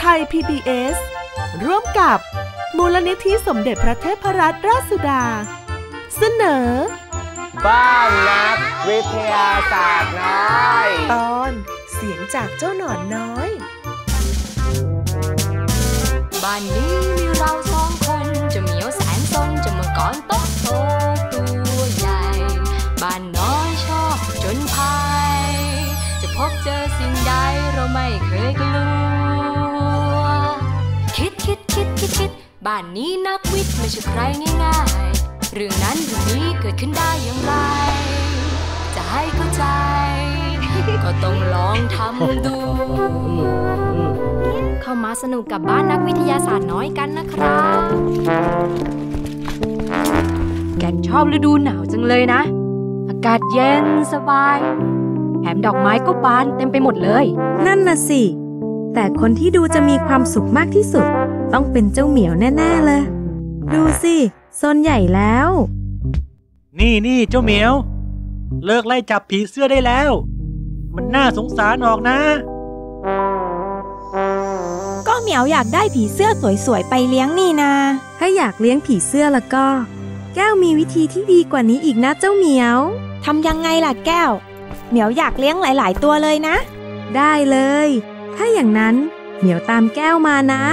ไทย PBS ร่วมกับ มูลนิธิสมเด็จพระเทพรัตนราชสุดา เสนอ บ้านนักวิทยาศาสตร์น้อย ตอนเสียงจากเจ้าหนอนน้อย บ้านนี้มีเราสองคนานนี้นักวิทย์ไม่ใช่ใครง่ายๆ เรื่องนั้นเรื่องนี้เกิดขึ้นได้อย่างไร จะให้เข้าใจ ก็ต้องลองทำดู เข้ามาสนุกกับบ้านนักวิทยาศาสตร์น้อยกันนะครับ แกนชอบฤดูหนาวจังเลยนะ อากาศเย็นสบาย แถมดอกไม้ก็บานเต็มไปหมดเลย นั่นน่ะสิ แต่คนที่ดูจะมีความสุขมากที่สุด ต้องเป็นเจ้าเหมียวแน่ๆเลย ดูสิโซนใหญ่แล้ว นี่นี่เจ้าเหมียว เลิกไล่จับผีเสื้อได้แล้ว มันน่าสงสารออกนะ ก็เหมียวอยากได้ผีเสื้อสวยๆ ไปเลี้ยงนี่นา ถ้าอยากเลี้ยงผีเสื้อแล้วก็ แก้วมีวิธีที่ดีกว่านี้อีกนะเจ้าเหมียวทำยังไงล่ะแก้ว เหมียวอยากเลี้ยงหลาย ๆ ตัวเลยนะ ได้เลย ถ้าอย่างนั้นเหมียวตามแก้วมานะ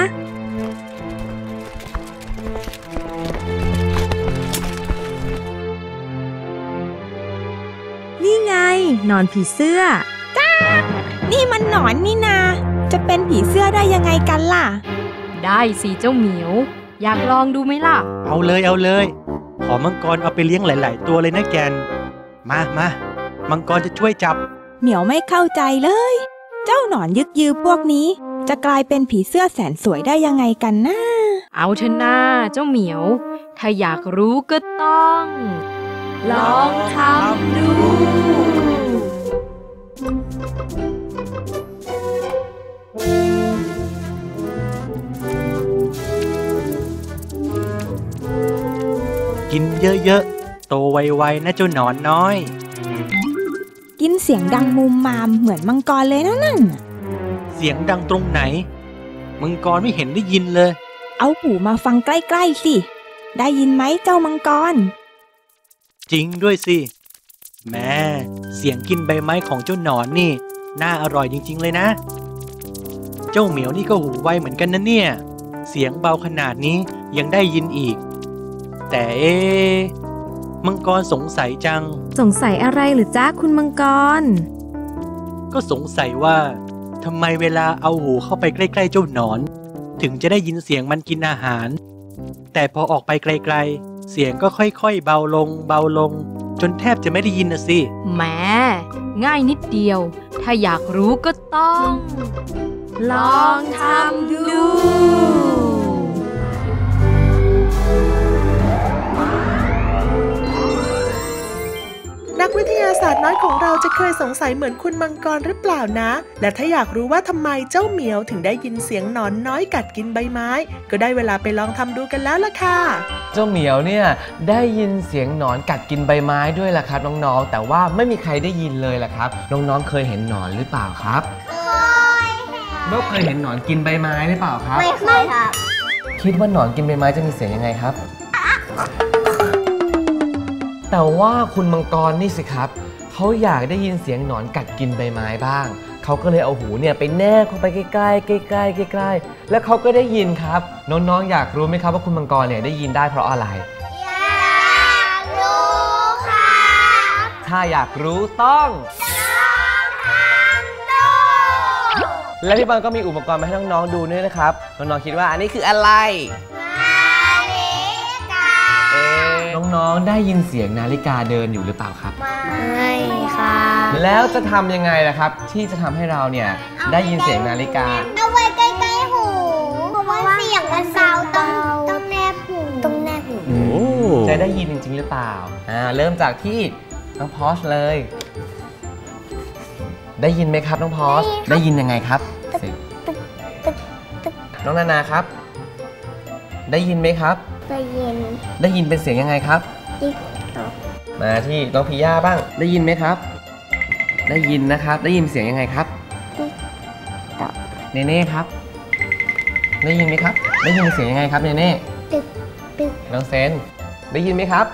นอนผีเสื้อนี่มันหนอนนี่นา จะเป็นผีเสื้อได้ยังไงกันล่ะ ได้สิเจ้าเหมียว อยากลองดูไหมล่ะ เอาเลยเอาเลย ขอมังกรเอาไปเลี้ยงหลาย ๆ ตัวเลยนะแกน มามามังกรจะช่วยจับ เหมียวไม่เข้าใจเลย เจ้าหนอนยึกยือพวกนี้ จะกลายเป็นผีเสื้อแสนสวยได้ยังไงกันนะเอาเถอะนาเจ้าเหมียว ถ้าอยากรู้ก็ต้อง ลองทำดู กินเยอะๆ โตไวๆนะเจ้าหนอนน้อย กินเสียงดังมุมมามเหมือนมังกรเลยนะนั่นน่ะเสียงดังตรงไหน มังกรไม่เห็นได้ยินเลย เอาหูมาฟังใกล้ๆสิ ได้ยินไหมเจ้ามังกร จริงด้วยสิ แม่เสียงกินใบไม้ของเจ้าหนอนนี่ น่าอร่อยจริง ๆ เลยนะ เจ้าเหมียวนี่ก็หูไวเหมือนกันนะเนี่ย เสียงเบาขนาดนี้ยังได้ยินอีก แต่เอ๊ะมังกรสงสัยจัง สงสัยอะไรหรือจ้าคุณมังกร ก็สงสัยว่าทำไมเวลาเอาหูเข้าไปใกล้ ๆ เจ้าหนอน ถึงจะได้ยินเสียงมันกินอาหาร แต่พอออกไปไกล ๆ เสียงก็ค่อย ๆ เบาลง เบาลงจ นแทบจะไม่ได้ยินนะสิแหมง่ายนิดเดียว ถ้าอยากรู้ก็ต้อง ลองทำดู นักวิทยาศาสตร์น้อยของเราจะเคยสงสัยเหมือนคุณมังกรหรือเปล่านะ และถ้าอยากรู้ว่าทำไมเจ้าเหมียวถึงได้ยินเสียงหนอนน้อยกัดกินใบไม้ ก็ได้เวลาไปลองทำดูกันแล้วล่ะค่ะ เจ้าเหมียวเนี่ยได้ยินเสียงหนอนกัดกินใบไม้ด้วยล่ะครับน้องๆ แต่ว่าไม่มีใครได้ยินเลยล่ะครับ น้องๆ เคยเห็นหนอนหรือเปล่าครับเคยเคยเห็นหนอนกินใบไม้หรือเปล่าครับ ไม่เคยครับ คิดว่าหนอนกินใบไม้จะมีเสียงยังไงครับ แต่ว่าคุณมังกรนี่สิครับ เขาอยากได้ยินเสียงหนอนกัดกินใบไม้บ้าง เขาก็เลยเอาหูเนี่ยไปแนบเข้าไปใกล้ๆใกล้ๆใกล้ๆแล้วเขาก็ได้ยินครับ น้องๆ อยากรู้ไหมครับว่าคุณมังกรเนี่ยได้ยินได้เพราะอะไร อยากรู้ค่ะถ้าอยากรู้ต้องและพี่บอลก็มีอุปกรณ์มาให้น้องๆดูด้วยนะครับ น้องๆคิดว่าอันนี้คืออะไร น้องๆ ได้ยินเสียงนาฬิกาเดินอยู่หรือเปล่าครับ ไม่ค่ะ แล้วจะทำยังไงล่ะครับ ที่จะทำให้เราเนี่ยได้ยินเสียงนาฬิกา เอาไว้ใกล้ๆหูเพราะว่าเสียงกระเซาต้องต้องแนบหูต้องแนบหูจะได้ยินจริงๆหรือเปล่า อ่า เริ่มจากที่น้องพอชเลย ได้ยินไหมครับน้องพอชได้ยินยังไงครับเสียงน้องนานาครับ ได้ยินไหมครับ ได้ยิน ได้ยินเป็นเสียงยังไงครับ ติ๊กต๊อกมาที่น้องพิย่าบ้าง ได้ยินไหมครับ ได้ยินนะครับ ได้ยินเสียงยังไงครับ ติ๊กต๊อกเนเน่ครับ ได้ยินไหมครับ ได้ยินเสียงยังไงครับเนเน่ตึกตึกน้องเซน ได้ยินไหมครับ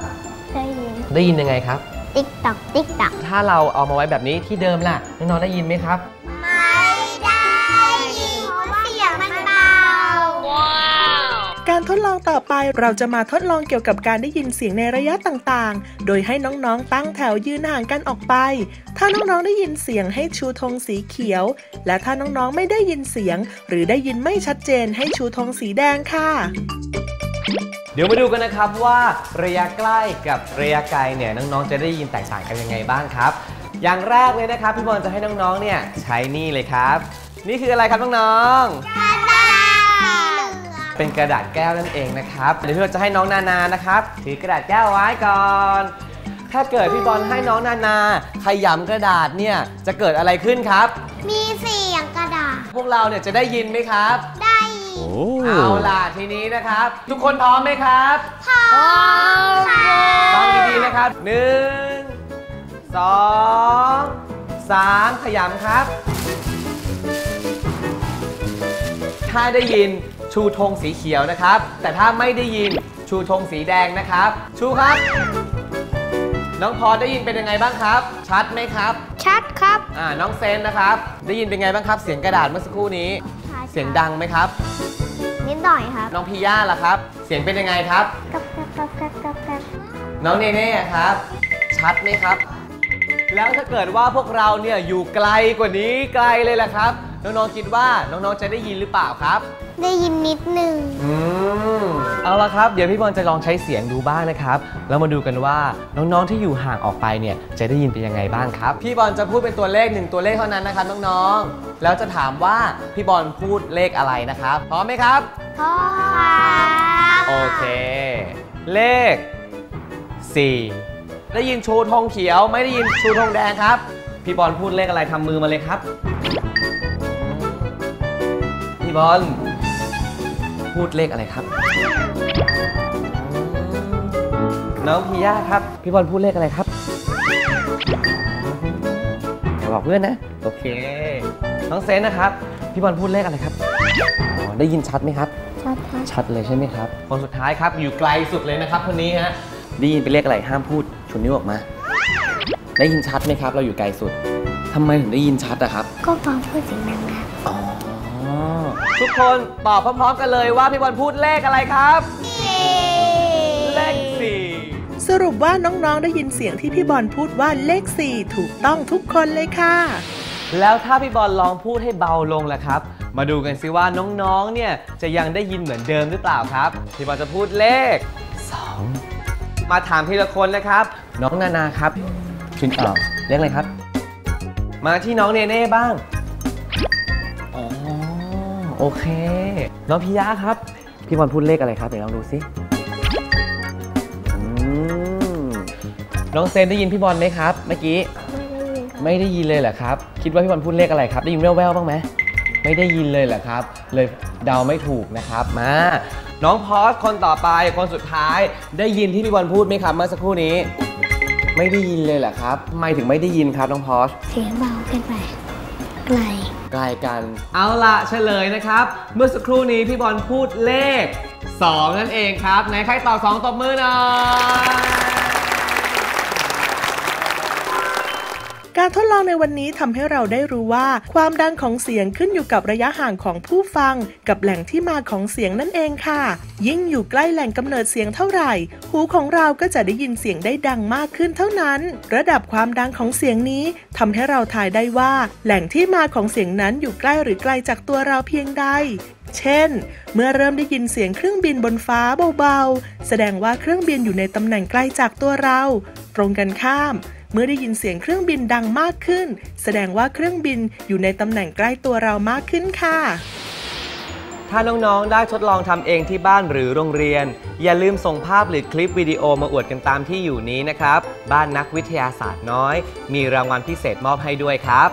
ได้ยิน ได้ยินยังไงครับ ติ๊กตอกติ๊กตอกถ้าเราเอามาไว้แบบนี้ที่เดิมล่ะน้องๆได้ยินไหมครับ การทดลองต่อไปเราจะมาทดลองเกี่ยวกับการได้ยินเสียงในระยะต่างๆ โดยให้น้องๆตั้งแถวยืนห่างกันออกไป ถ้าน้องๆได้ยินเสียงให้ชูธงสีเขียว และถ้าน้องๆไม่ได้ยินเสียง หรือได้ยินไม่ชัดเจนให้ชูธงสีแดงค่ะเดี๋ยวมาดูกันนะครับว่าระยะใกล้กับระยะไกลเนี่ยน้องๆ จะได้ยินแตกต่างกันยังไงบ้างครับ อย่างแรกเลยนะครับพี่บอลจะให้น้องๆ เนี่ยใช้นี่เลยครับ นี่คืออะไรครับน้องๆ เป็นกระดาษแก้วนั่นเองนะครับเดี๋ยวพี่บอลจะให้น้องนานานะครับถือกระดาษแก้วไว้ก่อน ถ้าเกิดพี่บอลให้น้องนานาขยำกระดาษเนี่ยจะเกิดอะไรขึ้นครับ มีเสียงกระดาษ พวกเราเนี่ยจะได้ยินไหมครับ ได้ยินเอาล่ะทีนี้นะครับ ทุกคนพร้อมไหมครับพร้อมค่ะฟังดีๆนะครับหนึ่งสองสามขยำครับ ถ้าได้ยิน ชูธงสีเขียวนะครับ แต่ถ้าไม่ได้ยินชูธงสีแดงนะครับ ชูครับ น้องพอได้ยินเป็นยังไงบ้างครับ ชัดไหมครับ ชัดครับ อ่า น้องเซนนะครับ ได้ยินเป็นไงบ้างครับ เสียงกระดาษเมื่อสักครู่นี้ เสียงดังไหมครับ นิดหน่อยครับ น้องพีย่าล่ะครับ เสียงเป็นยังไงครับ กับกับกับกับกับกับน้องเนเน่ครับ ชัดไหมครับ แล้วถ้าเกิดว่าพวกเราเนี่ยอยู่ไกลกว่านี้ไกลเลยล่ะครับ น้องๆคิดว่าน้องๆจะได้ยินหรือเปล่าครับ ได้ยินนิดนึง อืมเอาละครับ เดี๋ยวพี่บอลจะลองใช้เสียงดูบ้างนะครับ แล้วมาดูกันว่าน้องๆที่อยู่ห่างออกไปเนี่ยจะได้ยินเป็นยังไงบ้างครับ พี่บอลจะพูดเป็นตัวเลขหนึ่งตัวเลขเท่านั้นนะครับน้องๆ แล้วจะถามว่าพี่บอลพูดเลขอะไรนะครับ พร้อมไหมครับพ่อครับโอเค เลข 4 ได้ยินชูธงเขียว ไม่ได้ยินชูธงแดงครับ พี่บอลพูดเลขอะไรทำมือมาเลยครับ พี่บอล พูดเลขอะไรครับ น้องพีย่าครับ พี่บอลพูดเลขอะไรครับอย่าบอกเพื่อนนะ โอเค น้องเซนนะครับ พี่บอลพูดเลขอะไรครับอ๋อได้ยินชัดไหมครับ ชัดครับชัดเลยใช่ไหมครับ คนสุดท้ายครับอยู่ไกลสุดเลยนะครับคนนี้ฮะ ได้ยินเป็นเลขอะไรห้ามพูดชุนนิ้วออกมา ได้ยินชัดไหมครับ เราอยู่ไกลสุดทำไมถึงได้ยินชัดอะครับ ก็ฟังพูดเสียงดังครับอ๋อ ทุกคนตอบพร้อมๆกันเลยว่าพี่บอลพูดเลขอะไรครับ เลขสี่สรุปว่าน้องๆได้ยินเสียงที่พี่บอลพูดว่าเลข4ถูกต้องทุกคนเลยค่ะ แล้วถ้าพี่บอลลองพูดให้เบาลงล่ะครับ มาดูกันซิว่าน้องๆเนี่ยจะยังได้ยินเหมือนเดิมหรือเปล่าครับ พี่บอลจะพูดเลข 2 มาถามทีละคนนะครับ น้องนานาครับชุนเอ่อเลขอะไรครับ มาที่น้องเนเน่บ้างอ๋อ โอเค น้องพิยะครับ พี่บอลพูดเลขอะไรครับเดี๋ยวลองดูซิอืมน้องเซนได้ยินพี่บอลไหมครับ เมื่อกี้ไม่ได้ยินเลยเหรอครับ คิดว่าพี่บอลพูดเลขอะไรครับ ได้ยินแว่วๆบ้างไหมไม่ได้ยินเลยเหรอครับ เลยเดาไม่ถูกนะครับ มา น้องพอสคนต่อไปคนสุดท้าย ได้ยินที่พี่บอลพูดไหมครับ เมื่อสักครู่นี้ ไม่ได้ยินเลยเหรอครับทำไมถึงไม่ได้ยินครับน้องพอสเสียงเบาเกินไปไกล กลกัน เอาละเฉลยนะครับ เมื่อสักครู่นี้พี่บอลพูดเลข 2 นั่นเองครับไหนใครตอบ2ตบมือหน่อย การทดลองในวันนี้ทำให้เราได้รู้ว่า ความดังของเสียงขึ้นอยู่กับระยะห่างของผู้ฟัง กับแหล่งที่มาของเสียงนั่นเองค่ะ ยิ่งอยู่ใกล้แหล่งกำเนิดเสียงเท่าไหร่ หูของเราก็จะได้ยินเสียงได้ดังมากขึ้นเท่านั้น ระดับความดังของเสียงนี้ทำให้เราทายได้ว่า แหล่งที่มาของเสียงนั้นอยู่ใกล้หรือไกลจากตัวเราเพียงใดเช่น เมื่อเริ่มได้ยินเสียงเครื่องบินบนฟ้าเบาๆ แสดงว่าเครื่องบินอยู่ในตำแหน่งไกล้จากตัวเรา ตรงกันข้าม เมื่อได้ยินเสียงเครื่องบินดังมากขึ้น แสดงว่าเครื่องบินอยู่ในตำแหน่งใกล้ตัวเรามากขึ้นค่ะ ถ้าน้องๆ ได้ทดลองทำเองที่บ้านหรือโรงเรียน อย่าลืมส่งภาพหรือคลิปวิดีโอมาอวดกันตามที่อยู่นี้นะครับ บ้านนักวิทยาศาสตร์น้อย มีรางวัลพิเศษมอบให้ด้วยครับ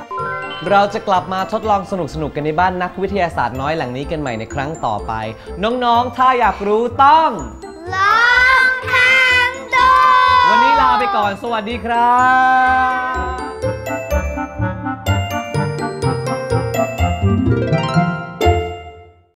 เราจะกลับมาทดลองสนุกๆกันในบ้านนักวิทยาศาสตร์น้อยหลังนี้กันใหม่ในครั้งต่อไป น้อง ๆ ถ้าอยากรู้ต้องลอง ก่อน สวัสดีครับ